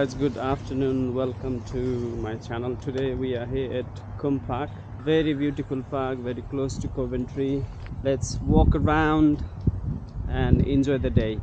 guys good afternoon. Welcome to my channel. Today we are here at Coombe Park. Very beautiful park very close to Coventry. Let's walk around and enjoy the day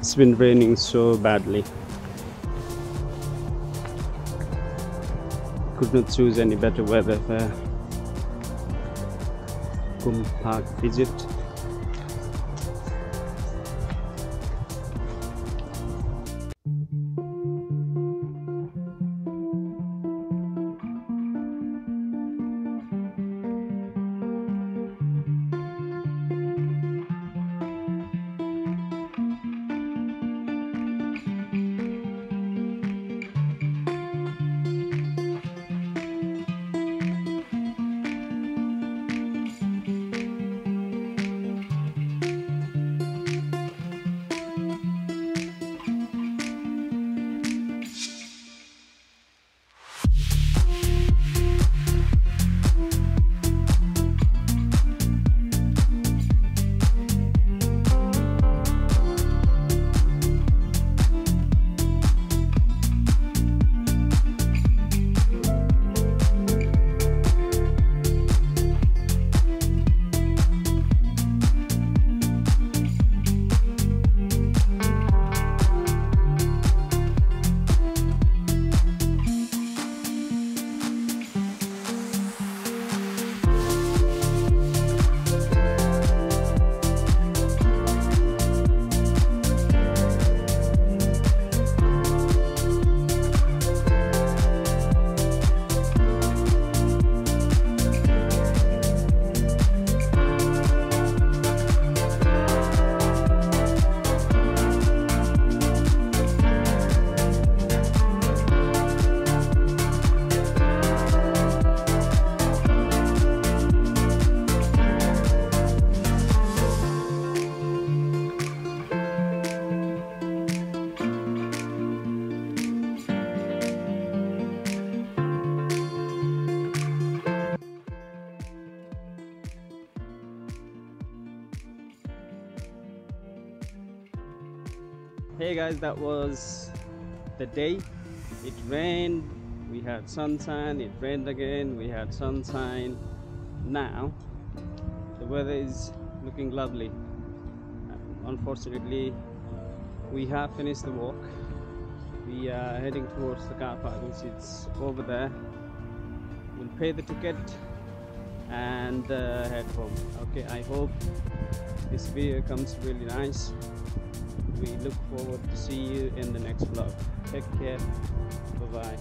it's been raining so badly. Could not choose any better weather for Coombe Park visit hey guys that was the day. It rained we had sunshine it rained again we had sunshine. Now the weather is looking lovely. Unfortunately we have finished the walk. We are heading towards the car park which is over there. We'll pay the ticket and uh, head home. Okay i hope this video comes really nice we look forward to see you in the next vlog. Take care. Bye bye